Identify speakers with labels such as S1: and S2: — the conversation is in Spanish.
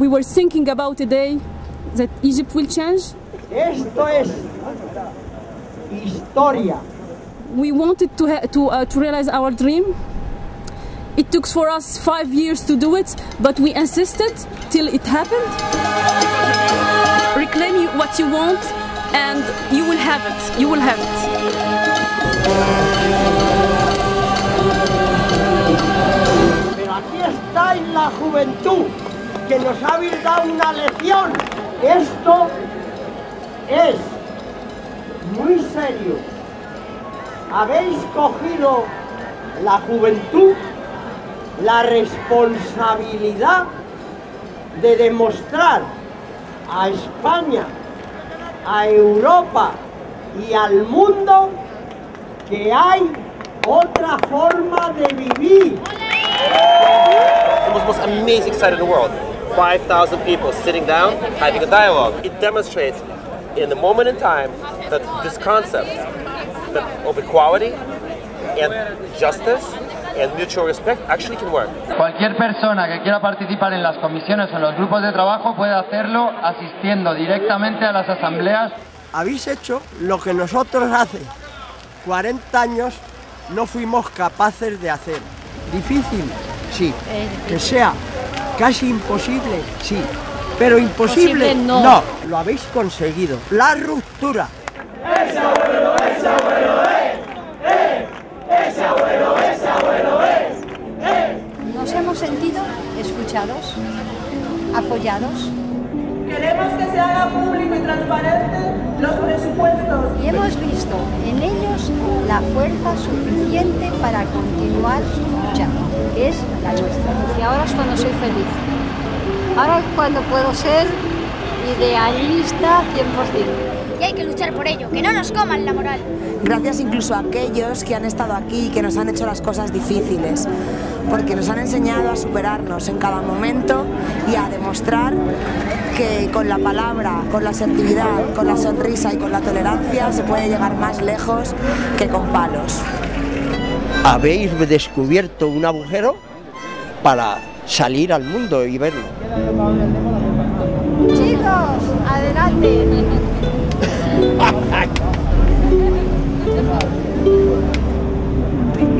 S1: we were thinking about a day that Egypt will change.
S2: Esto es historia.
S1: We wanted to, ha- to, uh, to realize our dream. It took for us five years to do it, but we insisted till it happened. Reclaim what you want, and you will have it. You will have it.
S2: Pero aquí está en la juventud que nos ha dado una lección. Esto es muy serio. Habéis cogido la juventud la responsabilidad de demostrar a España, a Europa y al mundo que hay otra forma de vivir.
S3: 5,000 people sitting down, having a dialogue. It demonstrates in the moment in time that this concept that of equality and justice and mutual respect actually can work.
S4: Cualquier persona que quiera participar en las comisiones o en los grupos de trabajo puede hacerlo asistiendo directamente a las asambleas.
S2: Habéis hecho lo que nosotros hace 40 años no fuimos capaces de hacer. ¿Difícil? Sí. Que sea casi imposible, sí. Pero imposible,
S5: Posible, no.
S2: Lo habéis conseguido. La ruptura.
S5: Nos hemos sentido escuchados, apoyados
S6: Queremos que se haga público y transparente los presupuestos.
S5: y hemos visto en ellos la fuerza suficiente para continuar luchando, que es la nuestra. Y ahora es cuando soy feliz. Ahora es cuando puedo ser idealista 100%.
S7: Y hay que luchar por ello, que no nos coman la moral.
S8: Gracias incluso a aquellos que han estado aquí y que nos han hecho las cosas difíciles, porque nos han enseñado a superarnos en cada momento y a demostrar que con la palabra, con la asertividad, con la sonrisa y con la tolerancia se puede llegar más lejos que con palos.
S2: Habéis descubierto un agujero para salir al mundo y verlo.
S5: Chicos, adelante.